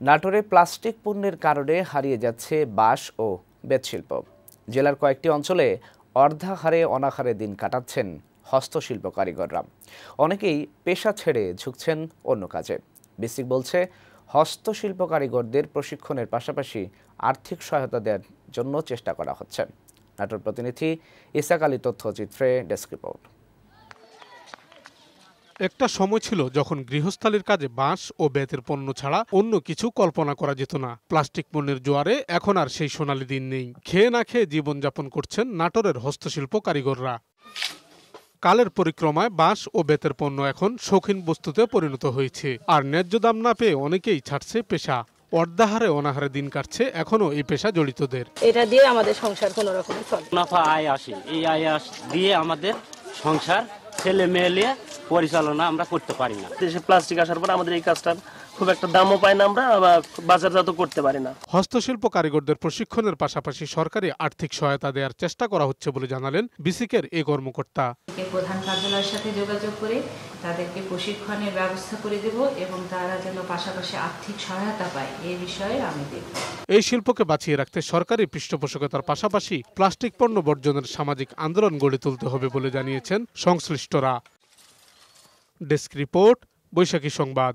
নাটোরে প্লাস্টিক পণ্যের কারণে হারিয়ে যাচ্ছে বাঁশ ও বেতশিল্প। জেলার কয়েকটি অঞ্চলে অর্ধাহারে অনাহারে দিন কাটাচ্ছেন হস্তশিল্প কারিগররা। অনেকেই পেশা ছেড়ে ঝুঁকছেন অন্য কাজে। বিসিক বলছে, হস্তশিল্প কারিগরদের প্রশিক্ষণের পাশাপাশি আর্থিক সহায়তা দেওয়ার জন্য চেষ্টা করা হচ্ছে। নাটোর প্রতিনিধি ইসাক আলী তথ্যচিত্রে ডেস্ক রিপোর্ট। একটা সময় ছিল যখন গৃহস্থালির কাজে বাঁশ ও বেতের পণ্য ছাড়া অন্য কিছু কল্পনা করা যেত না। প্লাস্টিক পণ্যের জোয়ারে এখন আর সেই সোনালি দিন নেই। খেয়ে না খেয়ে জীবনযাপন করছেন নাটোরের হস্তশিল্প কারিগররা। কালের পরিক্রমায় বাঁশ ও বেতের পণ্য এখন শৌখিন বস্তুতে পরিণত হয়েছে। আর ন্যায্য দাম না পেয়ে অনেকেই ছাড়ছে পেশা। অর্ধাহারে অনাহারে দিন কাটছে এখনও এই পেশা জড়িতদের। এটা দিয়ে আমাদের সংসার কোনো রকম চলে। মুনাফা আয় আসে। এই আয় আস দিয়ে আমাদের সংসার ছেলে মেয়ে পরিচালনা আমরা করতে পারি না। দেশে প্লাস্টিক আসার পর আমাদের এই কাজটার খুব একটা দামও পাই না আমরা আবার বাজারজাত করতে পারি না। হস্তশিল্প কারিগরদের প্রশিক্ষণের পাশাপাশি সরকারি আর্থিক সহায়তা দেওয়ার চেষ্টা করা হচ্ছে বলে জানালেন বিসিকের এই কর্মকর্তা। প্রধান কার্যালয়ের সাথে যোগাযোগ করে তাদেরকে প্রশিক্ষণের ব্যবস্থা করে দেব এবং তারা যেন পাশাপাশি আর্থিক সহায়তা পায় এই বিষয়ে আমি দেখব। এই শিল্পকে বাঁচিয়ে রাখতে সরকারি পৃষ্ঠপোষকতার পাশাপাশি প্লাস্টিক পণ্য বর্জনের সামাজিক আন্দোলন গড়ে তুলতে হবে বলে জানিয়েছেন সংশ্লিষ্টরা। ডেস্ক রিপোর্ট বৈশাখী সংবাদ।